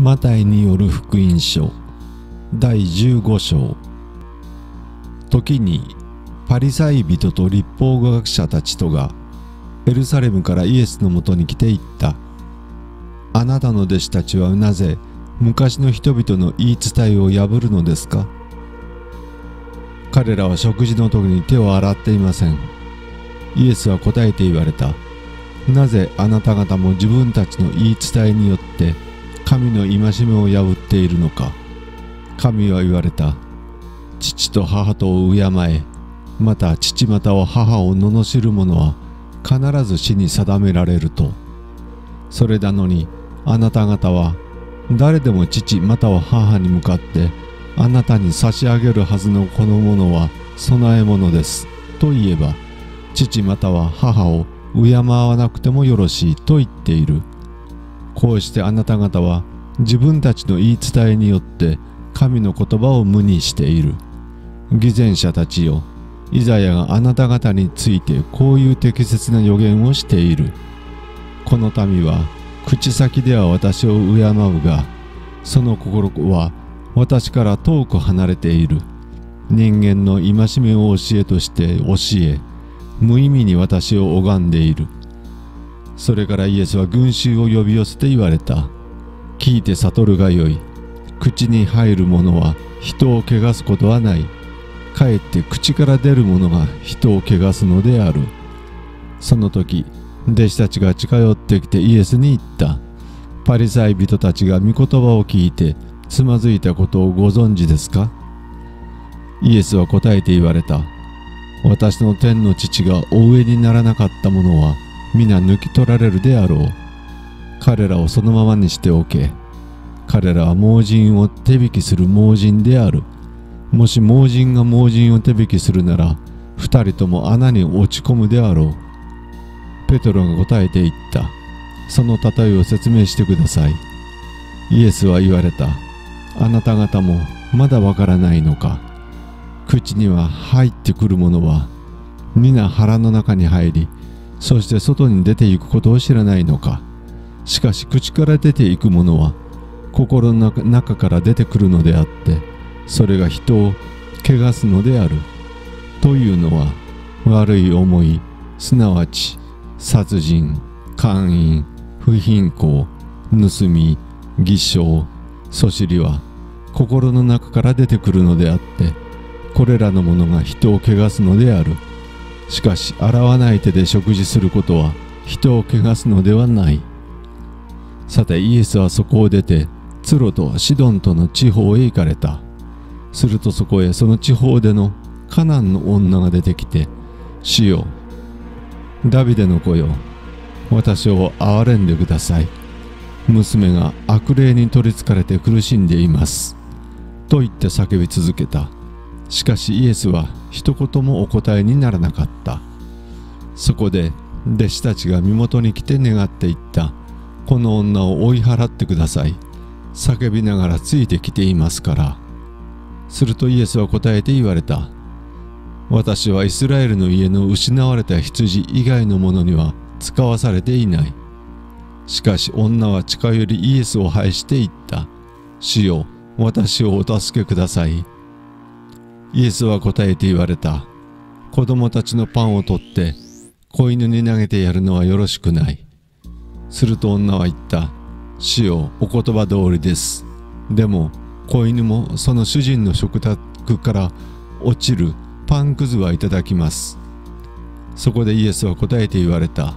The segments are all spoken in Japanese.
マタイによる福音書。第15章。時にパリサイ人と立法学者たちとがエルサレムからイエスのもとに来ていった。あなたの弟子たちはなぜ昔の人々の言い伝えを破るのですか？彼らは食事の時に手を洗っていません。イエスは答えて言われた。なぜあなた方も自分たちの言い伝えによって神の戒めを破っているのか。神は言われた。父と母とを敬え。また父または母を罵る者は必ず死に定められると。それなのにあなた方は誰でも父または母に向かってあなたに差し上げるはずのこのものは供え物です。と言えば父または母を敬わなくてもよろしいと言っている。こうしてあなた方は自分たちの言い伝えによって神の言葉を無にしている。偽善者たちよイザヤがあなた方についてこういう適切な予言をしている。この民は口先では私を敬うがその心は私から遠く離れている。人間の戒めを教えとして教え無意味に私を拝んでいる。それからイエスは群衆を呼び寄せて言われた。聞いて悟るがよい。口に入るものは人を汚すことはない。かえって口から出るものが人を汚すのである。その時弟子たちが近寄ってきてイエスに言った。パリサイ人たちが御言葉を聞いてつまずいたことをご存知ですか？イエスは答えて言われた。私の天の父がお上にならなかったものは皆抜き取られるであろう。彼らをそのままにしておけ。彼らは盲人を手引きする盲人である。もし盲人が盲人を手引きするなら二人とも穴に落ち込むであろう。ペトロが答えて言った。その例えを説明してください。イエスは言われた。あなた方もまだわからないのか。口には入ってくるものは皆腹の中に入りそして外に出ていくことを知らないのか。しかし口から出ていくものは心の中から出てくるのであってそれが人を汚すのである。というのは悪い思いすなわち殺人姦淫不貧困盗み偽証そしりは心の中から出てくるのであってこれらのものが人を汚すのである。しかし洗わない手で食事することは人を汚すのではない。さてイエスはそこを出てツロとシドンとの地方へ行かれた。するとそこへその地方でのカナンの女が出てきて「主よダビデの子よ私を憐れんでください。娘が悪霊に取りつかれて苦しんでいます」と言って叫び続けた。しかしイエスは一言もお答えにならなかった。そこで弟子たちが身元に来て願っていった。この女を追い払ってください。叫びながらついてきていますから。するとイエスは答えて言われた。私はイスラエルの家の失われた羊以外のものには使わされていない。しかし女は近寄りイエスを拝して言った。主よ私をお助けください。イエスは答えて言われた。子供たちのパンを取って子犬に投げてやるのはよろしくない。すると女は言った。主よお言葉通りです。でも子犬もその主人の食卓から落ちるパンくずはいただきます。そこでイエスは答えて言われた。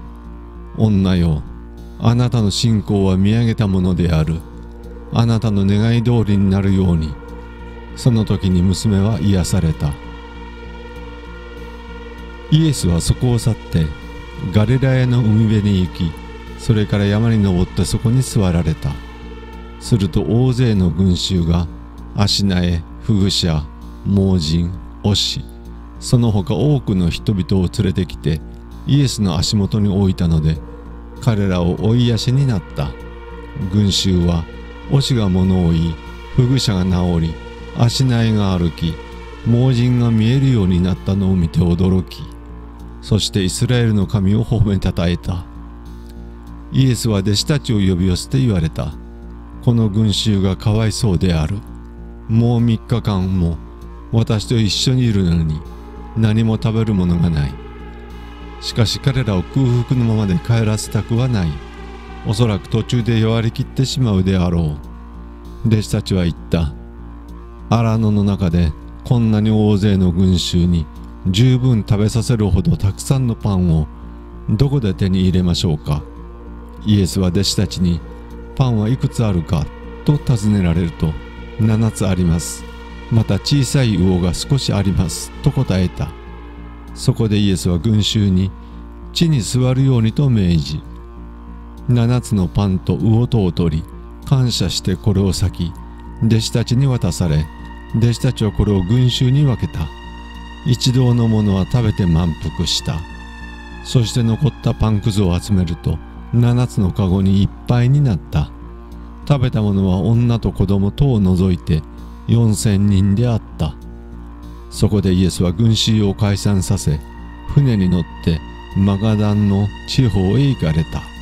女よあなたの信仰は見上げたものである。あなたの願い通りになるように。その時に娘は癒された。イエスはそこを去ってガリラヤの海辺に行きそれから山に登ってそこに座られた。すると大勢の群衆が足苗フグ者盲人押しその他多くの人々を連れてきてイエスの足元に置いたので彼らを追いやしになった。群衆は押しが物を言いフグ者が治り足苗が歩き盲人が見えるようになったのを見て驚きそしてイスラエルの神を褒めたたえた。イエスは弟子たちを呼び寄せて言われた。この群衆がかわいそうである。もう3日間も私と一緒にいるのに何も食べるものがない。しかし彼らを空腹のままで帰らせたくはない。おそらく途中で弱りきってしまうであろう。弟子たちは言った。荒野の中でこんなに大勢の群衆に十分食べさせるほどたくさんのパンをどこで手に入れましょうか。イエスは弟子たちにパンはいくつあるかと尋ねられると7つあります。また小さい魚が少しありますと答えた。そこでイエスは群衆に地に座るようにと命じ。7つのパンと魚とを取り感謝してこれを裂き弟子たちに渡され弟子たちはこれを群衆に分けた。一同のものは食べて満腹した。そして残ったパンくずを集めると7つのカゴにいっぱいになった。食べたものは女と子供とを除いて4,000人であった。そこでイエスは群衆を解散させ船に乗ってマガダンの地方へ行かれた。